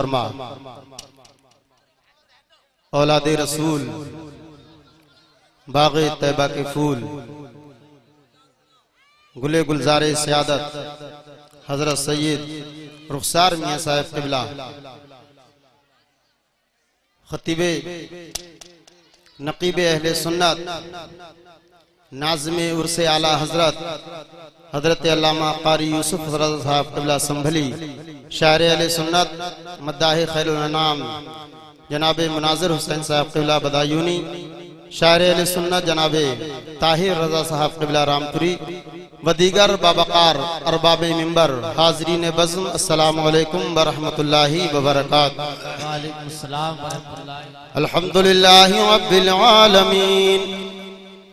फरमा। औलाद रसूल, बाग तैबा के फूल, गुले गुलजार सियादत, हज़रत सैयद रुखसार मियाँ साहब किबला, खतीब नकीब अहले सुन्नत नाजम उर्स आला हज़रत हज़रत कारी यूसुफ हज़रत साहब किबला संभली शायर अहले सुन्नत मद्दाह खैरुलनाम जनाब मुनाजिर हुसैन साहब किबला बदायूनी शायर अहले सुन्नत जनाब ताहिर रजा साहब किबला रामपुरी व दीगर बाबकार अरबाब मिंबर हाजरीन बज़म अस्सलाम वालेकुम व रहमतुल्लाहि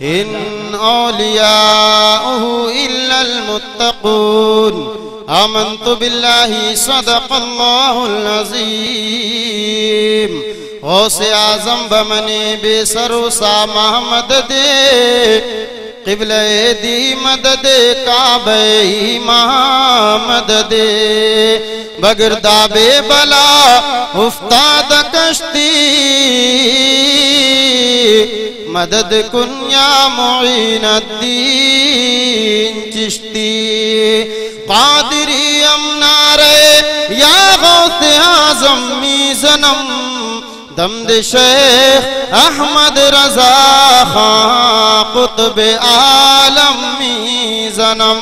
इन औलियाउहु इल्लल मुत्तकून। आमन्तु बिल्लाहि सदक़ल्लाहुल अज़ीम। गौसे आज़म बमने बेसरोसा मोहम्मद दे। किबले दी मदद काबे मोहम्मद दे। बगरदा बेबला उफ्ताद कश्ती। मदद कुन्या मोइनुद्दीन चिश्ती। कादरी अमनारे या गौसे आज़म मीजनम, दमद शेख अहमद रजा खां कुतुब आलम मीजनम।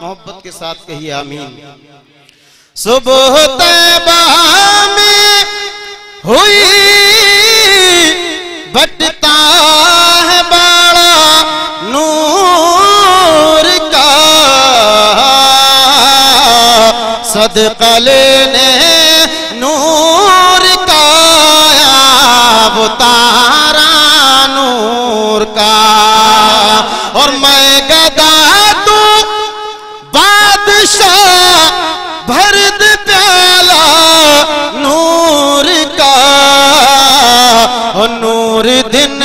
मोहब्बत के साथ कहिए आमीन। सुबह तैबा में हुई बटता सदका लेने नूर का वो तारा नूर का। और मैं गदा तू बादशाह भर दे प्याला नूर का। और नूर दिन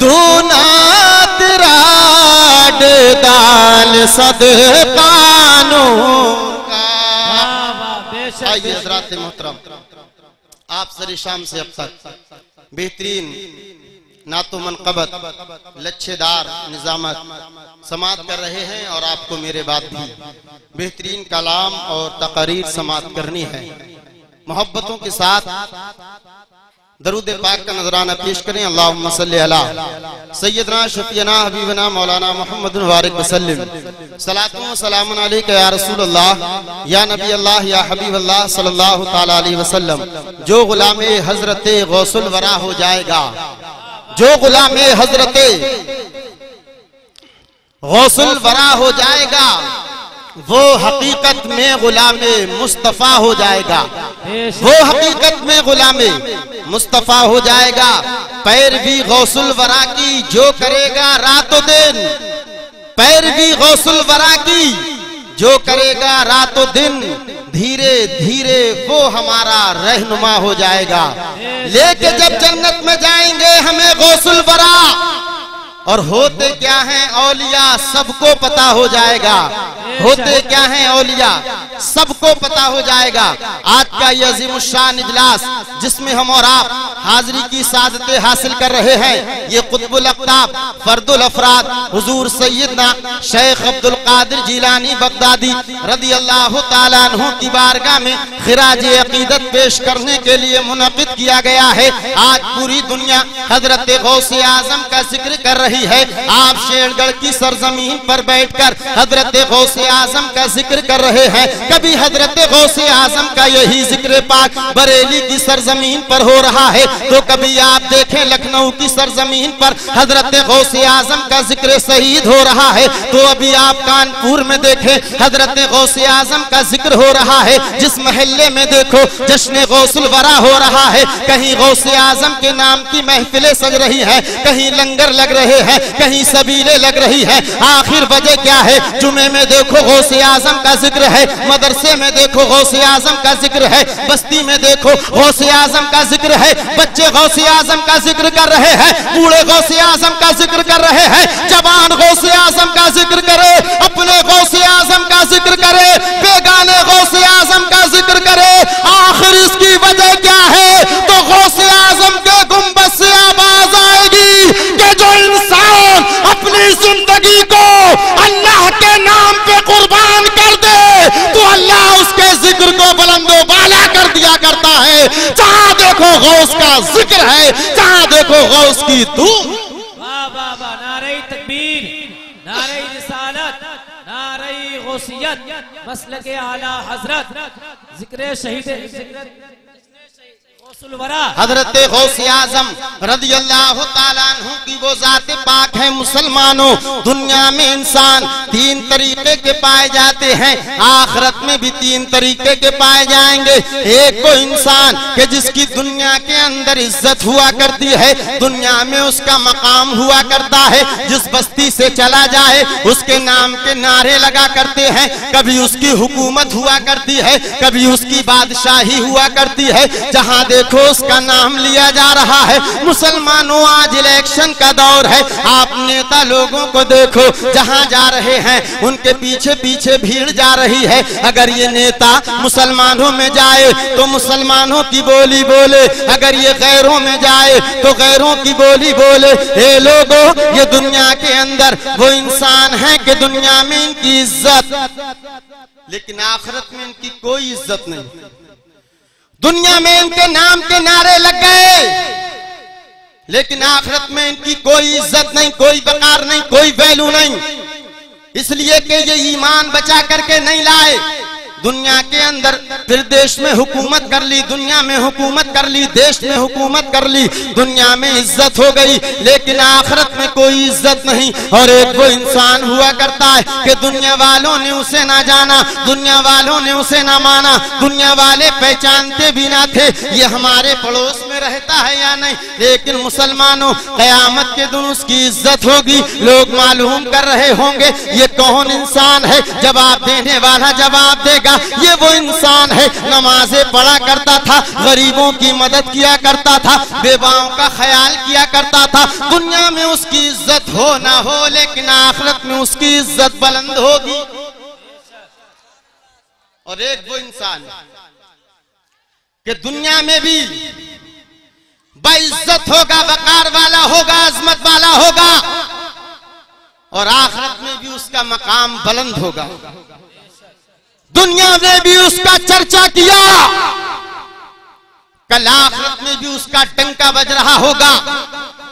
दूना तेरा दाल सदकानू बेशक। मोहतरम आप सरे शाम से अब तक बेहतरीन नातो मनकबत, लच्छेदार निजामत समात कर रहे हैं और आपको मेरे बात भी बेहतरीन कलाम और तकरीर समात करनी है मोहब्बतों के साथ दरूद पाक का नजराना पेश करें। अल्लाह सैयदना शफीना हबीबना, मौलाना मोहम्मद वारिक वसल्लम। सलातु सलाम या रसूल अल्लाह या नबी अल्लाह, या हबीब अल्लाह सल्लल्लाहु अलैहि वसल्लम। जो गुलाम हज़रत गौसुल वरा हो जाएगा, जो गुलाम हज़रत गौसुल वरा हो जाएगा वो हकीकत में गुलाम मुस्तफ़ा हो जाएगा। वो हकीकत में गुलामे मुस्तफ़ा हो जाएगा। पैरवी गौसुल वरा की जो करेगा रातों दिन। पैरवी गौसुल वरा की जो करेगा रातों दिन। धीरे धीरे वो हमारा रहनुमा हो जाएगा। लेके जब जन्नत में जाएँगे हमें गौसुल वरा। और होते क्या हैं औलिया, सबको पता हो जाएगा। होते क्या हैं औलिया, सबको पता हो जाएगा। आज का ये अजीमुशान इजलास, जिसमें हम और आप हाजिरी की सादतें हासिल कर रहे हैं, ये कुतुबुल अफ्ताब फर्दुल अफराद, हुजूर सैयदना शेख अब्दुल कादिर जिलानी बगदादी रदी अल्लाह अन्हु की बारगाह में खिराज अकीदत पेश करने के लिए मुनकिद किया गया है। आज पूरी दुनिया हज़रत गौसे आज़म का ज़िक्र कर रही रही है। आप शेरगढ़ की सरजमीन पर बैठकर हज़रत गौसे आज़म का ज़िक्र कर रहे हैं। कभी हज़रत गौसे आज़म का यही ज़िक्र पाक बरेली की सरजमीन पर हो रहा है। तो कभी आप देखें लखनऊ की सरजमीन पर हज़रत गौसे आज़म का ज़िक्र शहीद हो रहा है। तो अभी आप कानपुर में देखें, हज़रत गौसे आज़म का ज़िक्र हो रहा है। जिस महल्ले में देखो जश्न गौसल वरा हो रहा है। कहीं गौसे आज़म के नाम की महफिलें सज रही है, कहीं लंगर लग रहे हैं, कहीं सबीले लग रही है। आखिर वजह क्या है? जुमे में देखो गौसे आज़म का ज़िक्र है, मदरसे में देखो गौसे आज़म का ज़िक्र है, बस्ती में देखो गौसे आज़म का ज़िक्र है, बच्चे गौसे आज़म का ज़िक्र कर रहे हैं, बूढ़े गौसे आज़म का ज़िक्र कर रहे हैं, जवान गौसे आज़म का ज़िक्र करे, अपने गौसे आज़म का ज़िक्र करे, बेगाने गौसे आज़म का ज़िक्र करे। जहाँ देखो गौस का ज़िक्र है, जहाँ देखो गौस की धूम। वाह नारे तकबीर, नारे मसल के आला हज़रत, ज़िक्र शहीद हज़रत आज़म रदी अल्लाह की वो जात पाक है मुसलमानों। दुनिया में इंसान तीन तरीके के पाए जाते हैं। आखरत में भी तीन तरीके के पाए जाएँगे। एक वो इंसान के जिसकी दुनिया के अंदर इज़्ज़त हुआ करती है दुनिया में उसका मकाम हुआ करता है जिस बस्ती से चला जाए उसके नाम के नारे लगा करते हैं। कभी उसकी हुकूमत हुआ करती है कभी उसकी बादशाही हुआ करती है। जहाँ देखो उसका नाम लिया जा रहा है। मुसलमानों, आज इलेक्शन का दौर है। आप नेता लोगों को देखो, जहाँ जा रहे हैं, उनके पीछे पीछे भीड़ जा रही है। अगर ये नेता मुसलमानों में जाए तो मुसलमानों की बोली बोले। अगर ये गैरों में जाए तो गैरों की बोली बोले। हे लोगों, ये दुनिया के अंदर वो इंसान है कि दुनिया में इनकी इज़्ज़त। लेकिन आखिरत में इनकी कोई इज़्ज़त नहीं। दुनिया में इनके नाम के नारे लग गए। लेकिन आखिरत में इनकी कोई इज़्ज़त नहीं, कोई बकार नहीं, कोई वैल्यू नहीं। इसलिए कि ये ईमान बचा करके नहीं लाए। दुनिया के अंदर, फिर देश में हुकूमत कर ली, दुनिया में हुकूमत कर ली, देश में हुकूमत कर ली, दुनिया में इज़्ज़त हो गई, लेकिन आखिरत में कोई इज़्ज़त नहीं। और एक वो इंसान हुआ करता है कि दुनिया वालों ने उसे ना जाना, दुनिया वालों ने उसे ना माना, दुनिया वाले पहचानते भी ना थे, ये हमारे पड़ोस में रहता है या नहीं। लेकिन मुसलमानों, कयामत के दिन उसकी इज़्ज़त होगी। लोग मालूम कर रहे होंगे, ये कौन इंसान है? जवाब देने वाला जवाब देगा। ये वो इंसान है, नमाजें पढ़ा करता था, गरीबों की मदद किया करता था बेवाओं का ख्याल किया करता था। दुनिया में उसकी इज़्ज़त हो ना हो, लेकिन आखिरत में उसकी इज़्ज़त बुलंद होगी। और एक वो इंसान कि दुनिया में भी बेइज्जत होगा, वकार वाला होगा, अजमत वाला होगा, और आखिरत में भी उसका मकाम बुलंद होगा। दुनिया में भी उसका चर्चा किया। कल आखिरत में भी उसका टंका बज रहा होगा।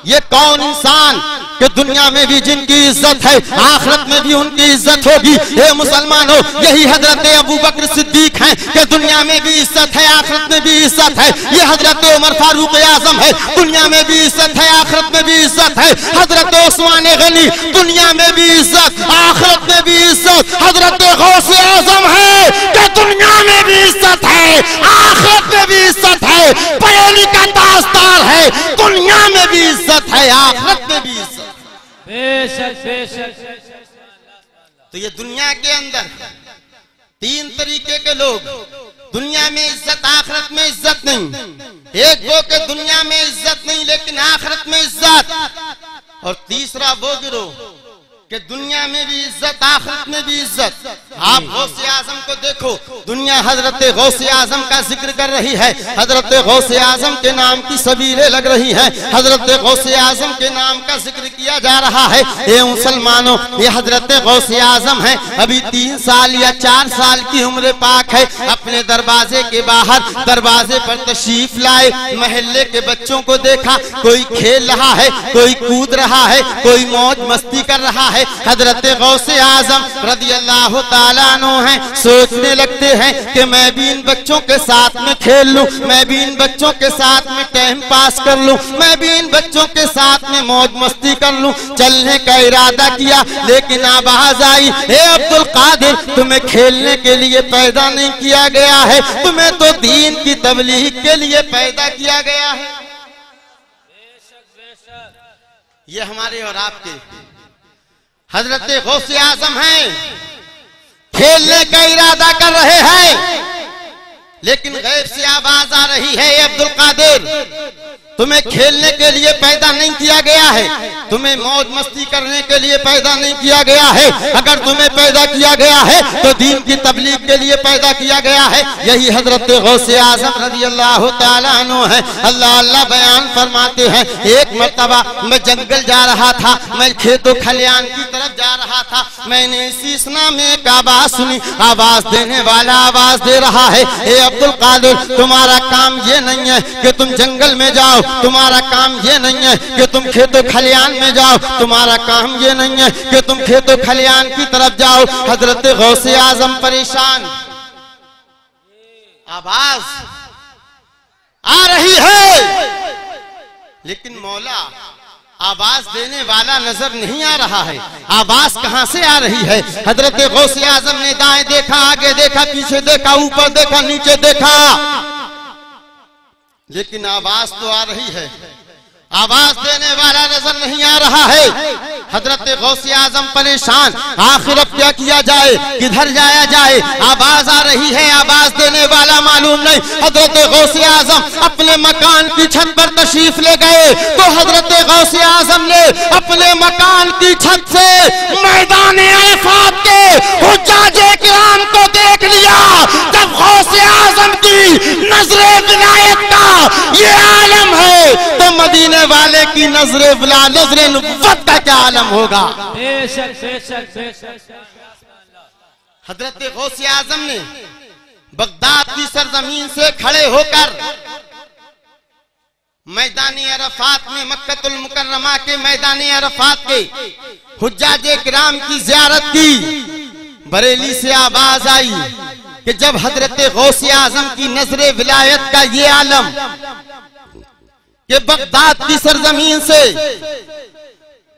ये कौन इंसान कि दुनिया में भी जिनकी इज़्ज़त है आखिरत में भी उनकी इज़्ज़त होगी ये मुसलमान हो यही हज़रत अबू बकर सिद्दीक हैं कि दुनिया में भी इज़्ज़त है आखिरत में भी इज़्ज़त है ये हज़रत उमर फारूक आज़म है दुनिया में भी इज़्ज़त है आखिरत में भी इज़्ज़त है हज़रत उस्मान गनी दुनिया में भी इज़्ज़त आखिरत में भी इज़्ज़त हज़रत गौस आज़म है कि दुनिया में भी इज़्ज़त है आखिरत में भी इज़्ज़त है बरेली का ताजदार है दुनिया में भी इज़्ज़त है आखिरत में भी इज़्ज़त। बेशक बेशक। तो ये दुनिया के अंदर तीन तरीके के लोग दुनिया में इज़्ज़त आखिरत में इज़्ज़त नहीं। एक वो के दुनिया में इज़्ज़त नहीं लेकिन आखिरत में इज़्ज़त। और तीसरा वो गिरोह कि दुनिया में भी इज़्ज़त आखिरत में भी इज़्ज़त। आप गौसे आज़म को देखो दुनिया हज़रत गौसे आज़म का ज़िक्र कर रही है। हज़रत गौसे आज़म के नाम की सबीरें लग रही हैं। हज़रत गौसे आज़म के नाम का ज़िक्र किया जा रहा है। ये मुसलमानों ये हज़रत गौसे आज़म है। अभी तीन साल या चार साल की उम्र पाक है। अपने दरवाजे के बाहर दरवाजे पर तशरीफ़ लाए। महल्ले के बच्चों को देखा कोई खेल रहा है कोई कूद रहा है कोई मौज मस्ती कर रहा है। हज़रत गौसे आज़म रदी अल्लाह तआला है। सोचने लगते हैं कि मैं भी इन बच्चों के साथ में खेल लूँ, मैं भी इन बच्चों के साथ में टाइम पास कर लूँ, मैं भी इन बच्चों के साथ में मौज मस्ती कर लूँ। चलने का इरादा किया, लेकिन आवाज़ आई। हे अब्दुल कादिर, तुम्हें खेलने के लिए पैदा नहीं किया गया है, तुम्हें तो दीन की तबलीग के लिए पैदा किया गया है। ये हमारे और आपके। हज़रत गौसे आज़म हैं। खेलने का इरादा कर रहे हैं। लेकिन गैर से आवाज़ आ रही है अब्दुल कादिर। तुम्हें खेलने के लिए पैदा नहीं किया गया है। तुम्हें मौज मस्ती करने के लिए पैदा नहीं किया गया है। अगर तुम्हें पैदा किया गया है तो दीन की तबलीग के लिए पैदा किया गया है। यही हज़रत गौसे आज़म रज़ी अल्लाह तु है। अल्लाह अल्लाह बयान फरमाते हैं, एक मरतबा मैं जंगल जा रहा था, मैं खेतों खलियान की तरफ़ जा रहा था। मैंने इसी में एक आवाज़ सुनी, आवाज़ देने वाला आवाज़ दे रहा है, ए अब्दुल कादिर, तुम्हारा काम ये नहीं है कि तुम जंगल में जाओ तुम्हारा काम ये नहीं है कि तुम खेतों खलियान में जाओ। तुम्हारा काम ये नहीं है कि तुम खेतों खलियान की तरफ़ जाओ। हज़रत गौसे आज़म परेशान। आवाज़ आ रही है। लेकिन मौला, आवाज़ देने वाला नज़र नहीं आ रहा है। आवाज़ कहाँ से आ रही है? हज़रत गौसे आज़म ने दाएँ देखा, आगे देखा, पीछे देखा, ऊपर देखा, नीचे देखा। लेकिन आवाज़ तो आ रही है। आवाज़ देने वाला नज़र नहीं आ रहा है। हज़रत गौसे आज़म परेशान। आखिर अब क्या किया जाए? किधर जाया जाए? आवाज़ आ रही है, आवाज़ देने वाला मालूम नहीं। हज़रत गौसे आज़म अपने मकान की छत पर तशरीफ़ ले गए। तो हज़रत गौसे आज़म ने अपने मकान की छत से मैदान अरफात के हुज्जाजे किराम को देख लिया। जब गौसे आज़म की नजरे विलायत का ये आलम है। तो मदीने वाले की नजरे बुला नजरे का क्या आलम होगा? हज़रत गौसे आज़म ने बगदाद की सरजमीन से खड़े होकर मैदानी अरफात में मक्कतुल मुकर्रमा के मैदानी अरफात के हुज्जाज किराम की जियारत की बरेली से आवाज़ आई। कि जब हज़रत गौसे आज़म की नजरे विलायत का ये आलम कि बगदाद की सरजमीन से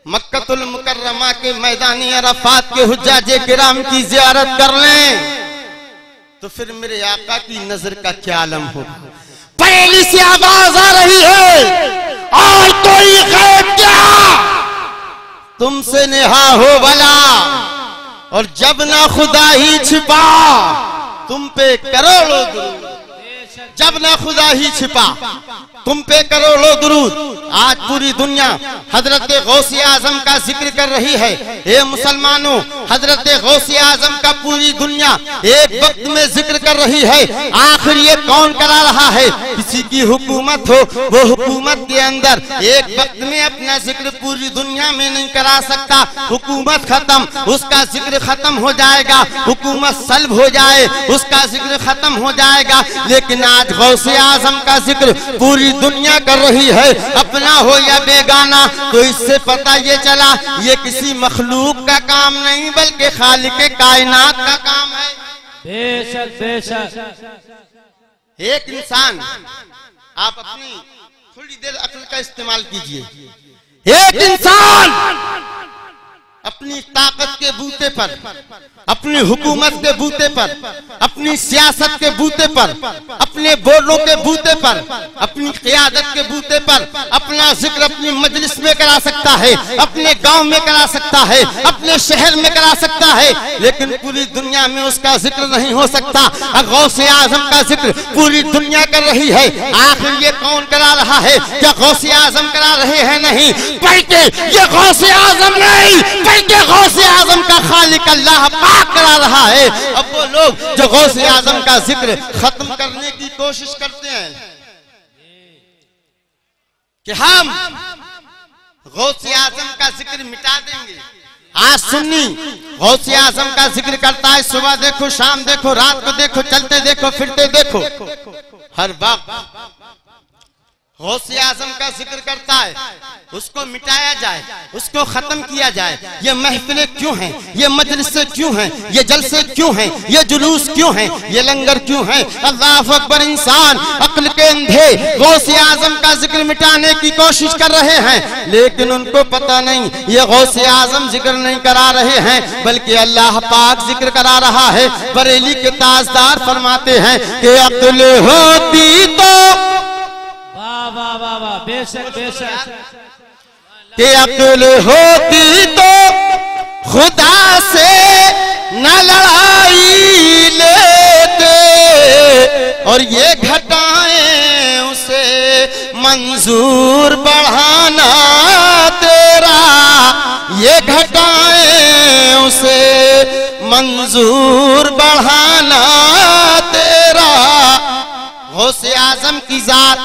मक्कतुल मुकर्रमा के मैदानी अरफात के हुज्जाज किराम की जियारत कर लें तो फिर मेरे आका की नज़र का क्या आलम होगा पहली से आवाज़ आ रही है, और कोई क्या? तुमसे नेहा हो भला और जब ना खुदा ही छिपा तुम पे करोड़ों जब ना खुदा ही छिपा तुम पे करोड़ों दुरूद। आज पूरी दुनिया हज़रत गौसी आज़म का ज़िक्र कर रही है। ये मुसलमानों, हज़रत गौसी आज़म का पूरी दुनिया एक वक्त में ज़िक्र कर रही है। आखिर ये कौन करा रहा है? किसी की हुकूमत हो, वो हुकूमत के अंदर एक वक्त में अपना ज़िक्र पूरी दुनिया में नहीं करा सकता। हुकूमत खत्म, उसका ज़िक्र खत्म हो जाएगा। हुकूमत सल्ब हो जाए, उसका ज़िक्र खत्म हो जाएगा। लेकिन आज गौसे आज़म का ज़िक्र पूरी दुनिया कर रही है अपना हो या बेगाना तो इससे पता ये चला ये किसी मखलूक का काम नहीं बल्कि खालिक कायनात का काम है। बेशक बेशक। एक इंसान आप अपनी थोड़ी देर अकल का इस्तेमाल कीजिए। एक इंसान! अपनी ताकत के बूते पर, अपनी हुकूमत के बूते पर, अपनी सियासत के बूते पर, अपने बोर्डों के बूते पर, अपनी क्यादत के बूते पर अपना ज़िक्र अपनी मजलिस में करा सकता है, अपने गाँव में करा सकता है, अपने शहर में करा सकता है, लेकिन पूरी दुनिया में उसका ज़िक्र नहीं हो सकता। गौ से आज़म का ज़िक्र पूरी दुनिया कर रही है। आखिर ये कौन करा रहा है? क्या गौसे आज़म करा रहे हैं? नहीं। बल्कि ये गौसे आज़म नहीं करके गौसे आज़म का खालिक अल्लाह पाक करा रहा है। अब वो लोग जो गौसे आज़म का ज़िक्र खत्म करने की कोशिश करते हैं, कि हम गौसे आज़म का ज़िक्र मिटा देंगे। आज सुन्नी गौसे आज़म का ज़िक्र करता है, सुबह देखो, शाम देखो, रात को देखो, चलते देखो, फिरते देखो। हर वक्त गौसे आज़म का ज़िक्र करता है। उसको मिटाया जाए, उसको खत्म किया जाए। ये महफिलें क्यों हैं? ये मजलिस क्यों हैं? ये जलसे क्यों हैं? ये जुलूस क्यों हैं? ये लंगर क्यों हैं? अल्लाह अकबर इंसान, अक्ल के अंधे गौसे आज़म का ज़िक्र मिटाने की कोशिश कर रहे हैं। लेकिन उनको पता नहीं, ये गौसे आज़म ज़िक्र नहीं करा रहे हैं, बल्कि अल्लाह पाक ज़िक्र करा रहा है। बरेली के ताजदार फरमाते हैं कि अक्ल होती तो बेशक बेशक। कि अक्ल होती तो खुदा से न लड़ाई लेते, और ये घटाएँ उसे मंजूर बढ़ाना तेरा। ये घटाएँ उसे मंजूर बढ़ाना तेरा। गौसे आज़म की जात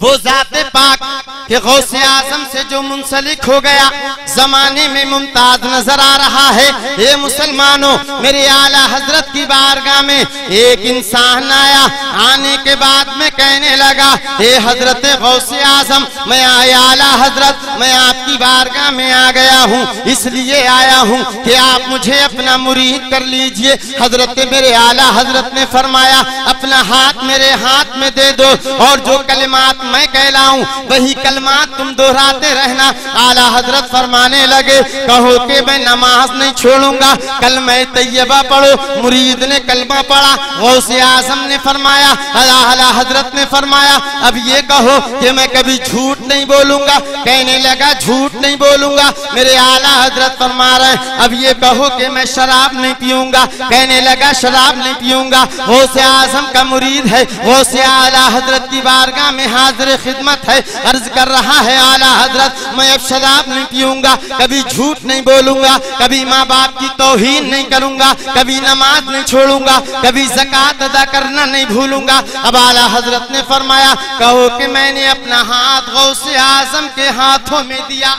वो जाते पाक। के गौसे आज़म से जो मुंसलिक हो गया, जमाने में मुमताज़ नज़र आ रहा है। ये मुसलमानों, मेरे आला हज़रत की बारगाह में एक इंसान आया, आने के बाद में कहने लगा हे हज़रत गौसे आज़म, मैं आया आला हज़रत, मैं आपकी बारगाह में आ गया हूँ, इसलिए आया हूँ कि आप मुझे अपना मुरीद कर लीजिए। हज़रत मेरे आला हज़रत ने फरमाया, अपना हाथ मेरे हाथ में दे दो, और जो कलमात मैं कहलाऊं, वही कलमात तुम दोहराते रहना। आला हज़रत फरमाने लगे, कहो कि मैं नमाज़ नहीं छोड़ूँगा, कल मैं तैयबा पढ़ो। मुरीद ने कलमा पढ़ा गौसे आज़म ने फरमाया, अला अला हज़रत ने फरमाया, अब ये कहो कि मैं कभी झूठ नहीं बोलूँगा। कहने लगा, झूठ नहीं बोलूँगा। मेरे आला हज़रत फरमा रहे अब ये कहो कि मैं शराब नहीं पीऊँगा। कहने लगा, शराब नहीं पीऊँगा। गौसे आज़म का मुरीद है गौसे आला हज़रत की बारगाह में हाजिर खिदमत है। अर्ज़ कर रहा है आला हज़रत मैं अब शराब नहीं पीऊँगा कभी झूठ नहीं बोलूँगा कभी माँ बाप की तोहीन नहीं करूँगा कभी नमाज़ नहीं छोड़ूँगा कभी जक़ात अदा करना नहीं भूलूँगा। अब आला हज़रत ने फरमाया कहो कि मैंने अपना हाथ गौसे आज़म के हाथों में दिया।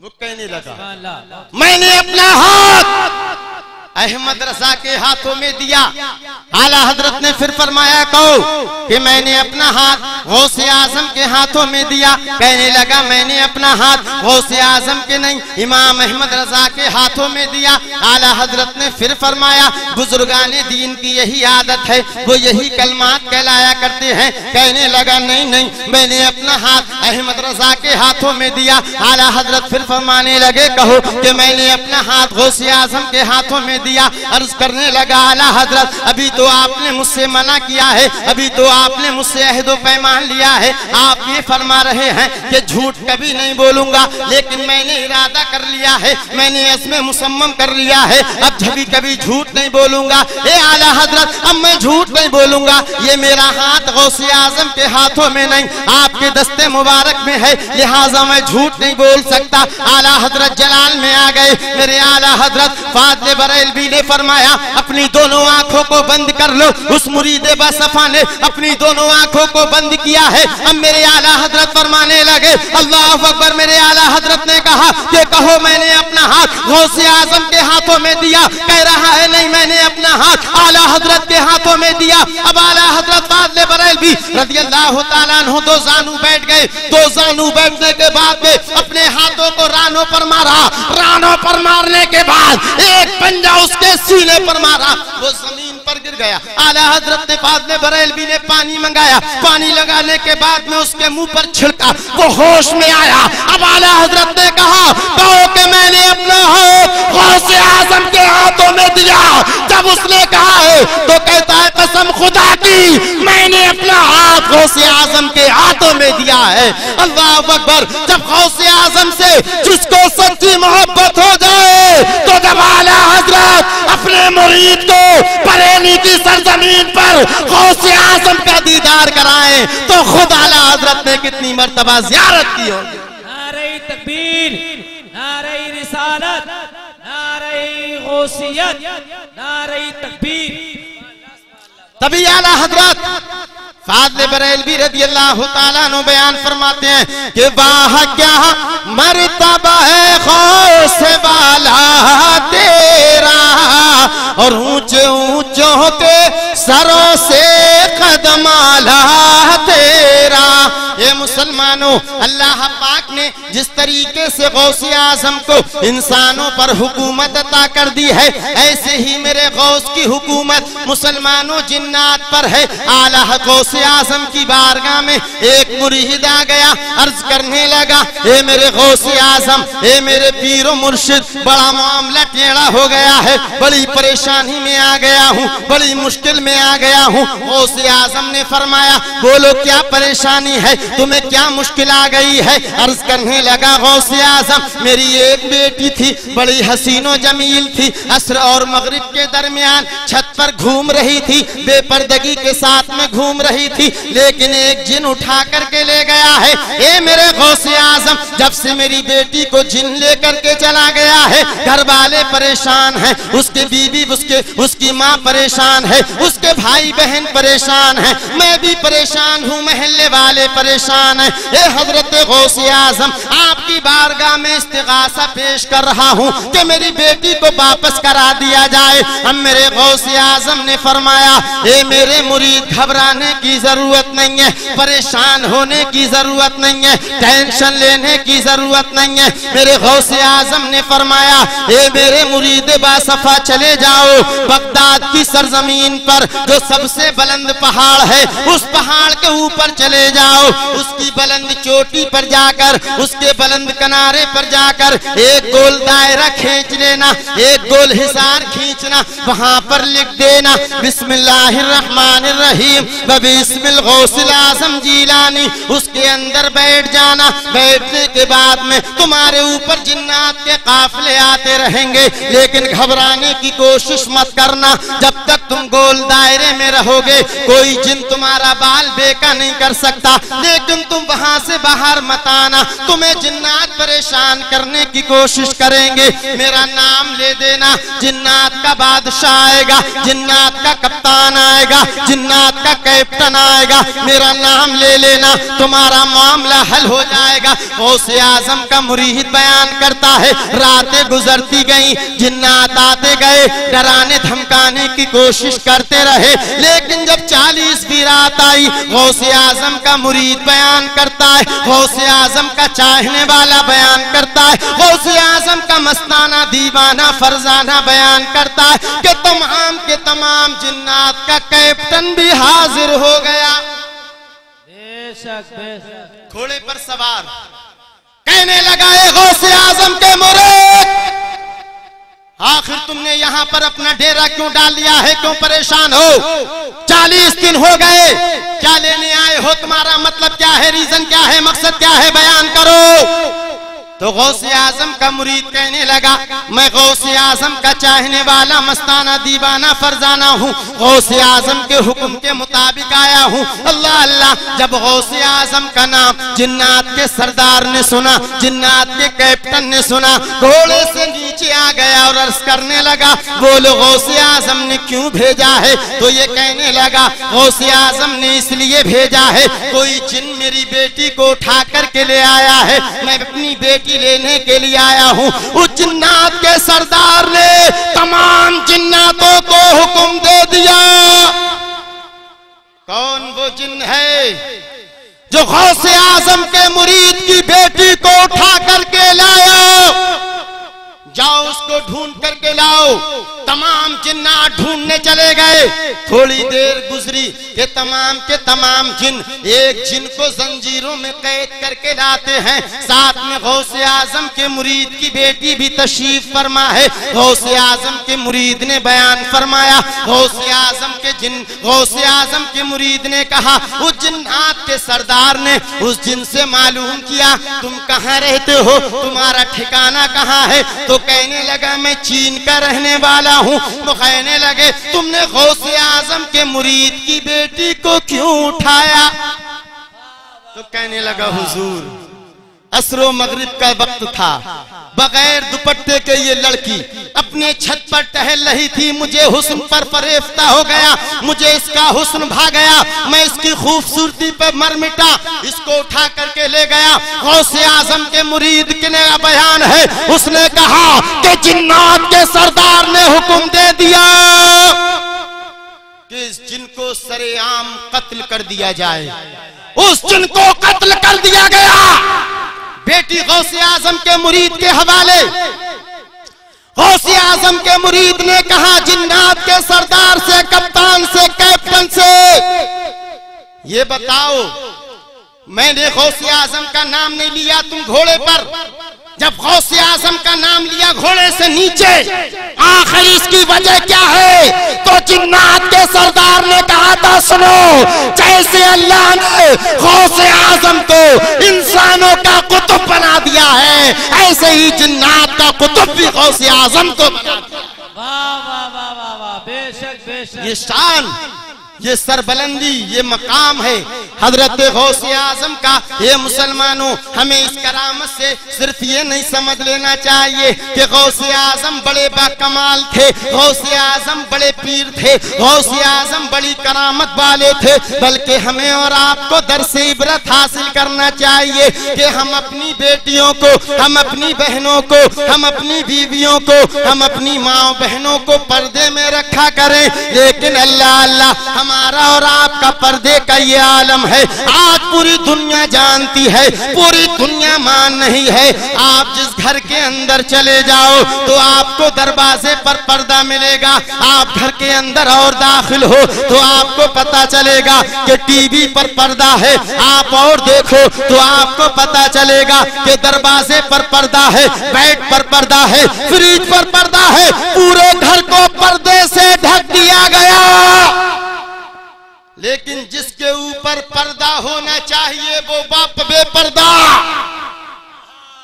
वो कहने लगा मैंने अपना हाथ अहमद रजा के हाथों में दिया। आला हज़रत ने फिर फरमाया, कहो कि मैंने अपना हाथ गौसे आज़म के हाथों में दिया। कहने लगा, मैंने अपना हाथ गौसे आज़म के नहीं, इमाम अहमद रजा के हाथों में दिया। आला हज़रत ने फिर फरमाया, बुजुर्गान दीन की यही आदत है, वो यही कलमात कहलाया करते हैं। कहने लगा, नहीं नहीं, मैंने अपना हाथ अहमद रजा के हाथों में दिया। आला हज़रत फिर फरमाने लगे, कहो कि मैंने अपना हाथ गौसे आज़म के हाथों में दिया। अर्ज़ करने लगा आला हज़रत, अभी तो आपने मुझसे मना किया है, अभी तो आपने मुझसे अहदो पैमान लिया है। आप ये फरमा रहे हैं कि झूठ कभी नहीं बोलूँगा, लेकिन मैंने इरादा कर लिया है, मैंने इसमें मुसम्मम कर लिया है। अब कभी कभी झूठ नहीं बोलूँगा, ए आला हज़रत, अब मैं झूठ नहीं बोलूँगा, ये मेरा हाथ गौसे आज़म के हाथों में नहीं, आपके दस्ते मुबारक में है, लिहाजा मैं झूठ नहीं बोल सकता। आला हज़रत जलाल में आ गए, मेरे आला हज़रत फातले बरेलवी ने फरमाया, अपनी दोनों आँखों को बंद कर लो। उस मुरीद बसफा ने अपनी दोनों आँखों को बंद किया है। अब मेरे आला हज़रत फरमाने लगे, अल्लाह अकबर, मेरे आला हज़रत ने कहा कि कहो, मैंने अपना हाथ गौसे आज़म के हाथों में दिया। कह रहा है, नहीं, मैंने अपना हाथ आला हज़रत के हाथों में दिया। अब आला हज़रत फातले बरेलवी रज़ी अल्लाह अन्हु, दो जानू बैठ गए। दो जानू बैठने के बाद में अपने हाथों को रानों पर मारा। रानों पर मारने के बाद एक पंजा उसके सीने पर मारा वो ज़मीन गिर गया। आला हज़रत ने फातले बरेलवी ने पानी मंगाया। पानी लगाने के बाद में उसके मुँह पर छिड़का। वो होश में आया। अब आला हज़रत ने कहा कहो कि मैंने अपना गौसे आज़म के हाथों में दिया। जब उसने कहा है तो कहता है, कसम खुदा की, मैंने अपना हाथ गौसे आज़म के हाथों में दिया है। अल्लाह अकबर, जब गौसे आज़म से जिसको सच्ची मोहब्बत हो जाए तो जब आला हज़रत अपने मुरीद को बरेली की सरजमीन पर गौसे आज़म का दीदार कराए तो खुद आला हज़रत ने कितनी मर्तबा जियारत की होगी। नारे तकबीर नारे रिसालत नारे गौसियत नारे तकबीर। तभी आला हज़रत फादल बरेलवी रदी अल्लाह नो बयान फरमाते हैं कि वाह क्या मर्तबा और ऊँचे ऊँचे के सरों से ये मुसलमानों, अल्लाह पाक ने जिस तरीके से गौसे आज़म को इंसानों पर हुकूमत अता कर दी है, ऐसे ही मेरे गौस की हुकूमत मुसलमानों जिन्नात पर है। आला गौसे आज़म की बारगाह में एक मुरीद आ गया, अर्ज़ करने लगा, ए मेरे गौसे आज़म, ए मेरे पीरो मुर्शिद, बड़ा मामला टेढ़ा हो गया है, बड़ी परेशानी में आ गया हूँ, बड़ी मुश्किल में आ गया हूँ। गौसे आज़म ने फरमाया, बोलो, क्या परेशानी है? तुम्हें क्या मुश्किल आ गई है? अर्ज़ करने लगा, गौसे आज़म, मेरी एक बेटी थी, बड़ी हसीनो जमील थी, असर और मगरिब के दरमियान छत पर घूम रही थी, बेपर्दगी के साथ में घूम रही थी, लेकिन एक जिन उठा करके ले गया है, ए मेरे गौसे आज़म, जब से मेरी बेटी को जिन लेकर के चला गया है घर वाले परेशान हैं, उसके बीबी उसके, उसकी माँ परेशान है, उसके भाई बहन परेशान है, मैं भी परेशान हूँ, महल्ले वाले परेशान है। ए हज़रत गौसे आज़म, आपकी बारगाह में इस्तिगासा पेश कर रहा हूँ कि मेरी बेटी को वापस करा दिया जाए। अब मेरे गौसे आज़म ने फरमाया, ए मेरे मुरीद, घबराने की ज़रूरत नहीं है, परेशान होने की ज़रूरत नहीं है, टेंशन लेने की ज़रूरत नहीं है। मेरे गौसे आज़म ने फरमाया, ए मेरे मुरीद, बासफा चले जाओ। बगदाद की सरजमीन पर जो सबसे बुलंद पहाड़ है, उस पहाड़ के ऊपर चले जाओ। उसकी बुलंद चोटी पर जाकर, उसके बुलंद किनारे पर जाकर, एक गोल दायरा खींच लेना, एक गोल हिसार खींचना, वहाँ पर लिख देना, बिस्मिल्लाहिर्रहमानिर्रहीम बिस्मिल गौसिल आज़म जीलानी, उसके अंदर बैठ जाना, बैठने के बाद में तुम्हारे ऊपर जिन्नात के काफले आते रहेंगे, लेकिन घबराने की कोशिश मत करना, जब तक तुम गोल दायरे में रहोगे, कोई जिन तुम्हारा बाल बेका नहीं कर सकता, लेकिन तुम वहाँ से बाहर मत आना। तुम्हें जिन्नात परेशान करने की कोशिश करेंगे। मेरा नाम ले देना। जिन्नात का बादशाह आएगा। जिन्नात का कप्तान आएगा। जिन्नात का कैप्टन आएगा। मेरा नाम ले लेना। तुम्हारा मामला हल हो जाएगा। गौसे आज़म का मुरीद बयान करता है। रातें गुजरती गई। जिन्नात आते गए। डराने धमकाने की कोशिश करते रहे। लेकिन जब चालीस की रात आई गौसे आज़म का मुरीद बयान करता है। गौसे आज़म का चाहने वाला बयान करता है। गौसे आज़म का मस्ताना, दीवाना, फरजाना बयान करता है कि तमाम के तमाम जिन्नात का कैप्टन भी हाजिर हो गया। घोड़े पर सवार। कहने लगा गौसे आज़म के मुरीद आखिर तुमने यहाँ पर अपना डेरा क्यों डाल लिया है? क्यों परेशान हो? चालीस दिन हो गए। क्या लेने आए हो? तुम्हारा मतलब क्या है? रीजन क्या है? मकसद क्या है? बयान करो। तो गौसे आज़म का मुरीद कहने लगा, मैं गौसे आज़म का चाहने वाला मस्ताना दीवाना फरजाना हूँ। गौसे आज़म के हुक्म के मुताबिक आया हूँ। अल्लाह अल्लाह, जब गौसे आज़म का नाम जिन्नात के सरदार ने सुना, जिन्नात के कैप्टन ने सुना, घोड़े से नीचे आ गया और अर्ज़ करने लगा बोलो गौसे आज़म ने क्यों भेजा है? तो ये कहने लगा गौसे आज़म ने इसलिए भेजा है, कोई जिन मेरी बेटी को उठा करके ले आया है, मैं अपनी बेटी लेने के लिए आया हूँ। उस जिन्नात के सरदार ने तमाम जिन्नातों को हुक्म दे दिया। कौन वो जिन है जो गौसे आज़म के मुरीद की बेटी को उठा करके लाया? जाओ उसको ढूंढ करके लाओ। तमाम जिन्नात ढूँढने चले गए। थोड़ी देर गुजरी ये तमाम के तमाम जिन, एक जिन को जंजीरों में कैद करके लाते हैं। साथ में गौसे आज़म के मुरीद की बेटी भी तशरीफ़ फरमा है। गौसे आज़म के मुरीद ने बयान फरमाया। गौसे आज़म के जिन गौसे आज़म के मुरीद ने कहा, उस जिन्नात के सरदार ने उस जिन से मालूम किया, तुम कहाँ रहते हो? तुम्हारा ठिकाना कहाँ है? तो कहने लगा, मैं चीन का रहने वाला हूँ। तो कहने लगे, तुमने गौसे आज़म के मुरीद की बेटी को क्यों उठाया? तो कहने लगा, हुजूर असरो मगरिब का वक्त था। बगैर दुपट्टे के ये लड़की अपने छत पर टहल रही थी। मुझे हुस्न पर फरेफ्ता हो गया। मुझे इसका हुस्न भा गया। मैं इसकी खूबसूरती पर मर मिटा। इसको उठा करके ले गया। गौसे आज़म के मुरीद के बयान है। उसने कहा कि जिन्नात के सरदार ने हुक्म दे दिया कि इस जिन को सरेआम कत्ल कर दिया जाए। उस जिन को कत्ल कर दिया गया। बेटी गौसे आज़म के मुरीद के हवाले। गौसे आज़म के मुरीद ने कहा, जिन्नात के सरदार से, कप्तान से, कैप्टन से, ये बताओ, मैंने गौसे आज़म का नाम नहीं लिया तुम घोड़े पर। जब गौसे आज़म का नाम लिया घोड़े से नीचे, आखिर इसकी वजह क्या है? तो जिन्नात के सरदार ने कहा था, सुनो, जैसे अल्लाह ने कुतुब भी गौसे आज़म को बना दिया। वाह वाह वाह वाह वाह बेशक बेशक। ये शान ये सरबलंदी, ये मकाम है। हज़रत गौसे आज़म का, ये मुसलमानों, हमें इस करामत से सिर्फ़ ये नहीं समझ लेना चाहिए कि गौसे आज़म बड़े बाकमाल थे, गौसे आज़म बड़े पीर थे, गौसे आज़म बड़ी करामत वाले थे, बल्कि हमें और आपको दर से इबरत हासिल करना चाहिए कि हम अपनी बेटियों को, हम अपनी बहनों को, हम अपनी बीवियों को, हम अपनी माओ बहनों को पर्दे में रखा करें। लेकिन अल्लाह अल्लाह हमारा और आपका पर्दे का ये आलम है। आज पूरी दुनिया जानती है, पूरी दुनिया मान नहीं है। आप जिस घर के अंदर चले जाओ तो आपको दरवाजे पर पर्दा मिलेगा। आप घर के अंदर और दाखिल हो तो आपको पता चलेगा कि टीवी पर पर्दा है। आप और देखो तो आपको पता चलेगा कि दरवाजे पर पर्दा है, बेड पर पर्दा है, फ्रिज पर पर्दा है, पूरे घर को होना चाहिए वो बाप बेपर्दा।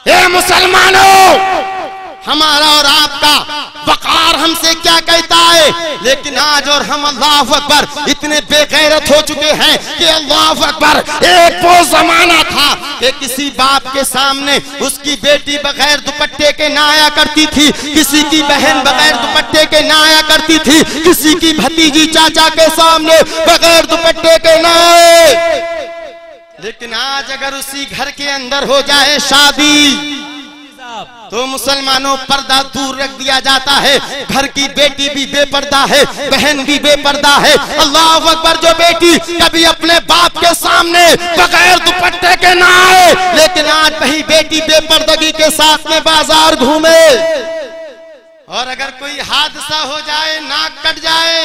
हे मुसलमानों हमारा और आपका वकार हमसे क्या कहता है? लेकिन आज और हम अल्लाह अकबर इतने बेगैरत हो चुके हैं कि अल्लाह अकबर एक वो जमाना था कि किसी बाप के सामने उसकी बेटी बगैर दुपट्टे के ना आया करती थी किसी की बहन बगैर दुपट्टे के ना आया करती थी किसी की भतीजी चाचा के सामने बगैर दुपट्टे के ना आए लेकिन आज अगर उसी घर के अंदर हो जाए शादी तो मुसलमानों पर्दा दूर रख दिया जाता है। घर की बेटी भी बेपर्दा है, बहन भी बेपर्दा है। अल्लाह अकबर जो बेटी कभी अपने बाप के सामने बगैर दुपट्टे के ना आए, लेकिन आज वही बेटी बेपर्दगी के साथ में बाज़ार घूमे। और अगर कोई हादसा हो जाए, नाक कट जाए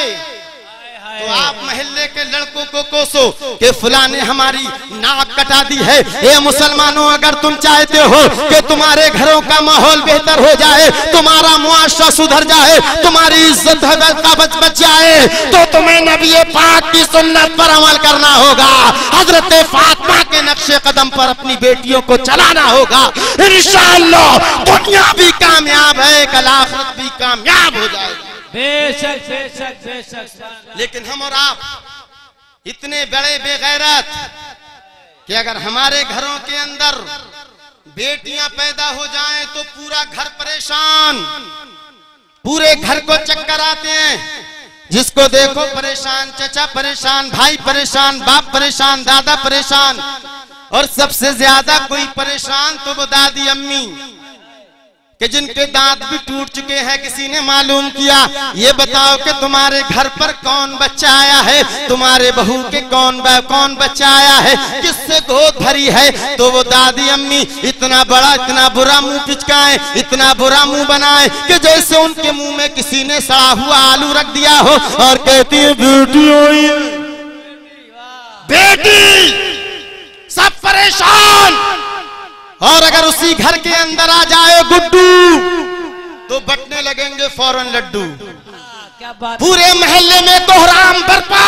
तो आप महल्ले के लड़कों को कोसो कि फुला ने हमारी नाक कटा दी है। ये मुसलमानों, अगर तुम चाहते हो कि तुम्हारे घरों का माहौल बेहतर हो जाए, तुम्हारा मुआशरा सुधर जाए, तुम्हारी इज़्ज़त का बच बच जाए तो तुम्हें नबी पाक की सुन्नत पर अमल करना होगा। हज़रत फातिमा के नक्शे कदम पर अपनी बेटियों को चलाना होगा। इंशाअल्लाह, दुनिया भी कामयाब है कल आखिरत भी कामयाब हो जाएगी। बेशक बेशक बेशक लेकिन हम और आप इतने बड़े बेगैरत कि अगर हमारे घरों के अंदर बेटियाँ पैदा हो जाएँ तो पूरा घर परेशान। पूरे घर को चक्कर आते हैं। जिसको देखो परेशान, चचा परेशान, भाई परेशान, बाप परेशान, दादा परेशान। और सबसे ज़्यादा कोई परेशान तो वो दादी, अम्मी। कि जिनके दांत भी टूट चुके हैं, किसी ने मालूम किया? ये बताओ कि तुम्हारे घर पर कौन बच्चा आया है? तुम्हारे बहू के कौन कौन बच्चा आया है? किससे गोद भरी है? तो वो दादी अम्मी, इतना बड़ा, इतना बुरा मुँह पिचकाए इतना बुरा मुँह बनाए कि जैसे उनके मुँह में किसी ने सड़ा हुआ आलू रख दिया हो और कहती है, बेटी हुई बेटी, सब परेशान। और अगर उसी घर के अंदर आ जाए गुड्डू तो बटने लगेंगे फ़ौरन लड्डू। क्या बात पूरे महल्ले में कोहराम बरपा।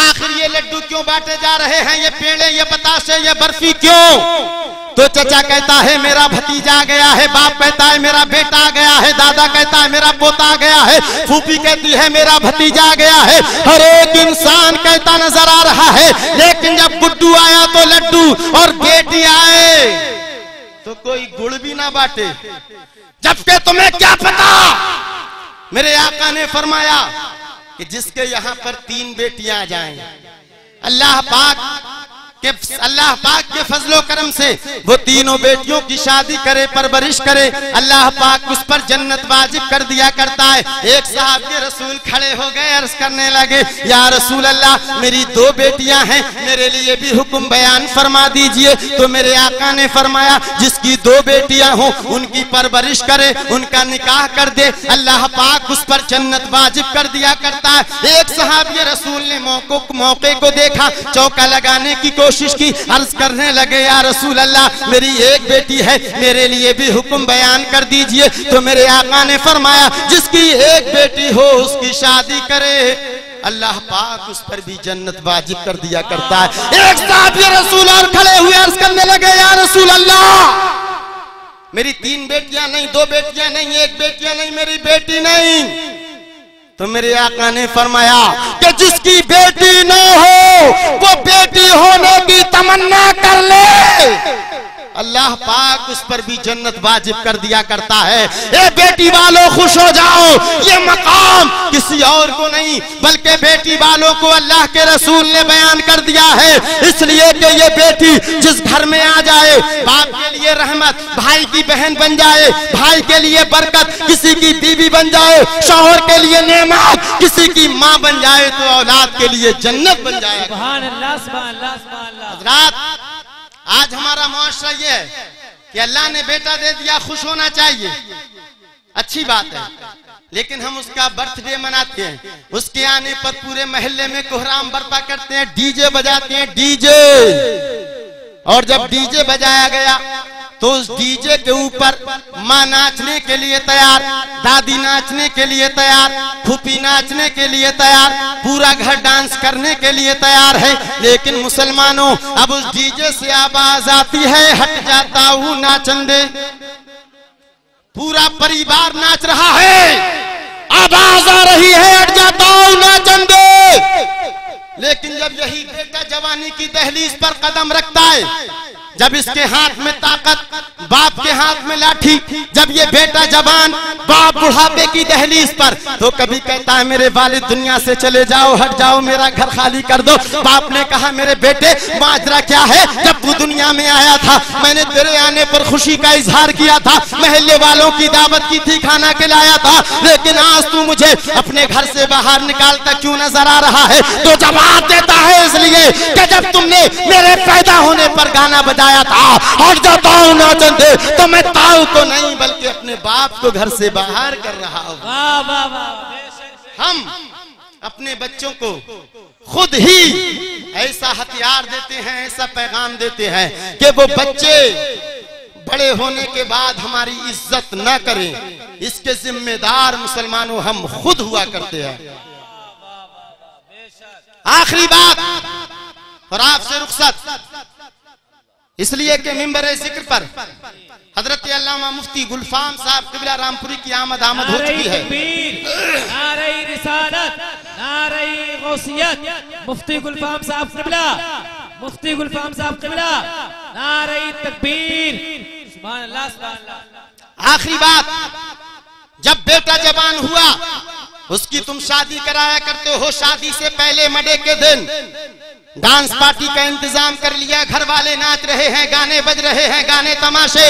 आखिर ये लड्डू क्यों बांटे जा रहे हैं? ये पेड़े ये बताशे ये बर्फ़ी क्यों? तो चचा कहता है, मेरा भतीजा गया है, बाप कहता है, मेरा बेटा गया है, दादा कहता है, मेरा पोता गया है, फूफी कहती है, मेरा भतीजा गया है। हर एक इंसान कहता नज़र आ रहा है, लेकिन जब गुड्डू आया तो लड्डू और बेटी आए। तो कोई गुड़ भी ना बांटे। जबकि तुम्हें क्या पता? मेरे आका ने फरमाया कि जिसके यहाँ पर तीन बेटियाँ जाएँ। अल्लाह पाक कि अल्लाह पाक के फजलो करम से वो तीनों बेटियों की शादी करे, परवरिश करे, अल्लाह पाक उस पर जन्नत वाजिब कर दिया करता है। एक साहब के रसूल खड़े हो गए, अर्ज़ करने लगे, या रसूल अल्लाह मेरी दो बेटियाँ हैं, मेरे लिए भी हुक्म बयान फरमा दीजिए। तो मेरे आका ने फरमाया, जिसकी दो बेटियाँ हो, उनकी परवरिश करे, उनका निकाह कर दे। अल्लाह पाक उस पर जन्नत वाजिब कर दिया करता है। एक साहब ये रसूल ने मौको, मौके को देखा, चौका लगाने की कोशिश की, अर्ज़ करने लगे, या रसूल अल्लाह मेरी एक बेटी है, मेरे लिए भी हुक्म बयान कर दीजिए। तो मेरे आका ने फरमाया, जिसकी एक बेटी हो, उसकी शादी करे। अल्लाह पाक उस पर भी जन्नत वाजिब कर दिया करता है। एक साथ ये रसूल और खड़े हुए अर्ज़ करने लगे, या रसूल अल्लाह मेरी तीन बेटियाँ नहीं, दो बेटियाँ नहीं, एक बेटियाँ नहीं, मेरी बेटी नहीं। तो मेरे आका ने फरमाया कि जिसकी बेटी ना हो, वो बेटी होने की तमन्ना कर ले। अल्लाह पाक उस पर भी जन्नत वाजिब कर दिया करता है। ए बेटी वालों खुश हो जाओ। ये मकाम किसी और को नहीं बल्कि बेटी वालों को अल्लाह के रसूल ने बयान कर दिया है। इसलिए कि ये बेटी जिस घर में आ जाए बाप के लिए रहमत भाई की बहन बन जाए भाई के लिए बरकत किसी की बीवी बन जाए शोहर के लिए नेमत किसी की माँ बन जाए तो औलाद के लिए जन्नत बन जाए। आज हमारा मुआशरा यह है कि अल्लाह ने बेटा दे दिया, खुश होना चाहिए। अच्छी बात है। लेकिन हम उसका बर्थडे मनाते हैं। उसके आने पर पूरे महल्ले में कोहराम बर्पा करते हैं, डीजे बजाते हैं, डीजे। और जब डीजे बजाया गया तो उस डीजे के ऊपर माँ नाचने के लिए तैयार, दादी नाचने के लिए तैयार, फूफी नाचने के लिए तैयार, पूरा घर डांस करने के लिए तैयार है। लेकिन मुसलमानों, अब उस डीजे से आवाज़ आती है, हट जाता हूँ नाचंदे पूरा परिवार नाच रहा है। आवाज़ आ रही है, हट जाता हूँ नाचंदे लेकिन जब यही बेटा जवानी की दहलीज पर कदम रखता है जब इसके हाथ में ताकत, बाप के हाथ में लाठी, जब ये बेटा जवान, बाप बुढ़ापे की दहलीज पर तो कभी कहता है, मेरे वालिद दुनिया से चले जाओ, हट जाओ, मेरा घर खाली कर दो। बाप ने कहा, मेरे बेटे माजरा क्या है? जब तू दुनिया में आया था, मैंने तेरे आने पर खुशी का इजहार किया था, महल्ले वालों की दावत की थी, खाना खिलाया था, लेकिन आज तू मुझे अपने घर से बाहर निकालता क्यों नज़र आ रहा है? तो जवाब देता है इसलिए जब तुमने मेरे पैदा होने पर गाना बजाया था हट जाता हूँ नाचंदे तो मैं ताऊ को नहीं बल्कि अपने बाप को घर से बाहर कर रहा हूँ। हम अपने बच्चों को खुद ही ऐसा हथियार देते हैं ऐसा पैगाम देते हैं कि वो बच्चे बड़े होने के बाद हमारी इज़्ज़त न करें। इसके जिम्मेदार मुसलमानों हम खुद हुआ करते हैं। आखिरी बात और आपसे रुखसत। इसलिए कि मिंबर ज़िक्र पर। हज़रत अल्लामा मुफ्ती गुलफाम साहब किबला रामपुरी की आमद आमद हो चुकी है। मुफ्ती गुलफाम साहब किबला मुफ्ती गुलफाम साहब किबला नारे तकबीर। आखिरी बात जब बेटा जवान हुआ उसकी तुम शादी कराया करते हो शादी से पहले मडे के दिन। डांस पार्टी का इंतज़ाम कर लिया घर वाले नाच रहे हैं, गाने बज रहे हैं, गाने तमाशे।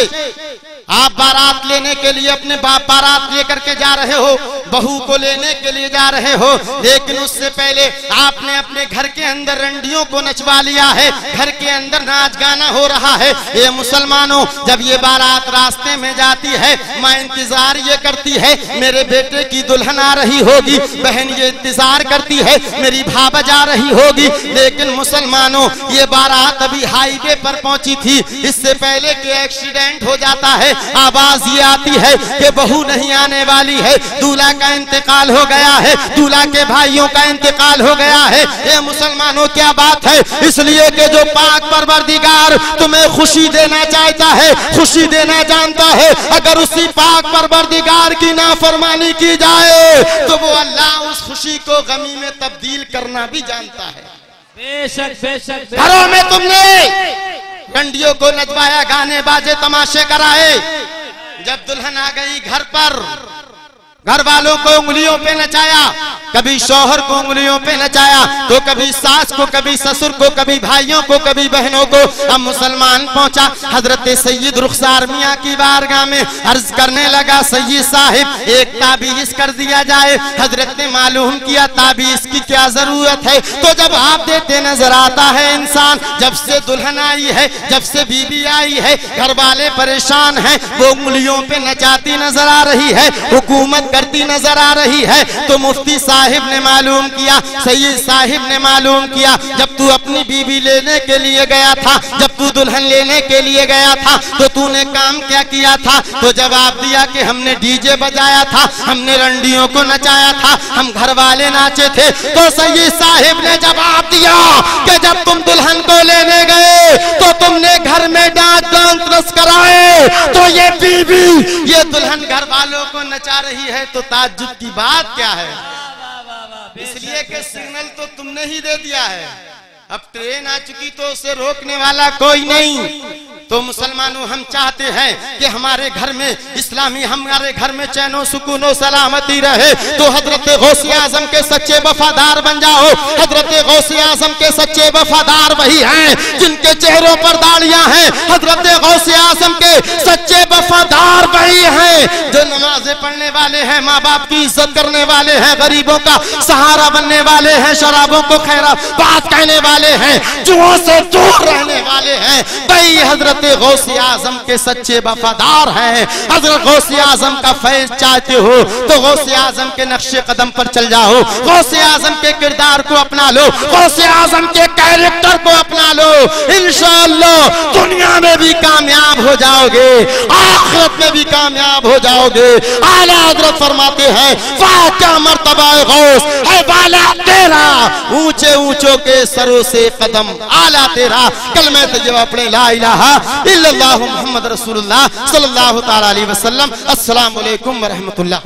आप बारात लेने के लिए अपने बाप बारात लेकर के जा रहे हो, बहू को लेने के लिए जा रहे हो, लेकिन उससे पहले आपने अपने घर के अंदर रंडियों को नचवा लिया है, घर के अंदर नाच गाना हो रहा है। ये मुसलमानों, जब ये बारात रास्ते में जाती है, माँ इंतज़ार ये करती है, मेरे बेटे की दुल्हन आ रही होगी, बहन ये इंतज़ार करती है, मेरी भाभा जा रही होगी। लेकिन मुसलमानों, ये बारात अभी हाईवे पर पहुँची थी, इससे पहले कि एक्सीडेंट हो जाता है आवाज़ ये आती है कि बहू नहीं आने वाली है। दूल्हा का इंतकाल हो गया है। दूल्हा के भाइयों का इंतकाल हो गया है। ये मुसलमानों क्या बात है? इसलिए कि जो पाक परवरदिगार तुम्हें खुशी देना चाहता है खुशी देना जानता है अगर उसी पाक परवरदिगार की नाफरमानी की जाए तो वो अल्लाह उस खुशी को गमी में तब्दील करना भी जानता है। बेशक बेशक घरों में तुमने रंडियों को नचवाया गाने बाजे तमाशे कराए। जब दुल्हन आ गई घर पर घर वालों को उंगलियों पे नचाया। कभी शोहर को उंगलियों पे नचाया तो कभी सास को, कभी ससुर को, कभी भाइयों को, कभी बहनों को अब मुसलमान पहुँचा। हज़रत सैयद रुखसार मियाँ की बारगाह में अर्ज़ करने लगा, सैयद साहिब, एक ताबीज कर दिया जाए। हज़रत ने मालूम किया, ताबीज की क्या ज़रूरत है? तो जब आप देते नज़र आता है इंसान, जब से दुल्हन आई है, जब से बीबी आई है घर वाले परेशान है, वो उंगलियों पे नचाती नज़र आ रही है, हुकूमत करती नज़र आ रही है तो मुफ्ती साहिब ने मालूम किया, सैयद साहिब ने मालूम किया, जब तू अपनी बीबी लेने के लिए गया था, जब तू दुल्हन लेने के लिए गया था तो तूने काम क्या किया था? तो जवाब दिया कि हमने डीजे बजाया था, हमने रंडियों को नचाया था, हम घर वाले नाचे थे। तो सैयद साहिब ने जवाब दिया कि जब तुम दुल्हन को लेने गए तो तुमने घर में डांस डांस कराए। तो ये बीबी ये दुल्हन घर वालों को नचा रही है तो ताज्जुब की बात क्या है? इसलिए के सिग्नल तो तुमने ही दे दिया है। अब ट्रेन आ चुकी तो उसे रोकने वाला कोई नहीं। तो मुसलमानों, हम चाहते हैं कि हमारे घर में इस्लामी, हमारे घर में चैनो, सुकून, सलामती रहे। तो हज़रत गौसी आज़म के सच्चे वफादार बन जाओ। हज़रत गौसी आज़म के सच्चे वफादार वही हैं, जिनके चेहरों पर दाड़ियाँ हैं। हज़रत गौसी आज़म के सच्चे वफादार वही हैं, जो नमाजें पढ़ने वाले हैं माँ बाप की इज़्ज़त करने वाले हैं, गरीबों का सहारा बनने वाले हैं, शराबों को खैरा बात कहने वाले हैं, जुओं से दूर रहने वाले हैं। वही हज़रत गौसी आज़म के सच्चे वफादार हैं। हज़रत गौसी आज़म का फैज चाहते हो तो गौसी आज़म के नक्शे कदम पर चल जाओ। गौसी आज़म के किरदार को अपना लो। गौसी आज़म के कैरेक्टर को अपना लो। इंशाअल्लाह दुनिया में भी कामयाब हो जाओगे। आखिरत में भी कामयाब हो जाओगे। आला हज़रत फरमाते हैं वाह क्या मर्तबा गौस, है वाला तेरा ऊँचे ऊंचों के सरों से कदम, आला तेरा कल मैं तुझे अपने ला इलाहा मुहम्मद रसूलुल्लाह सल्लल्लाहु अलैहि वसल्लम। अस्सलाम वालेकुम रहमतुल्लाह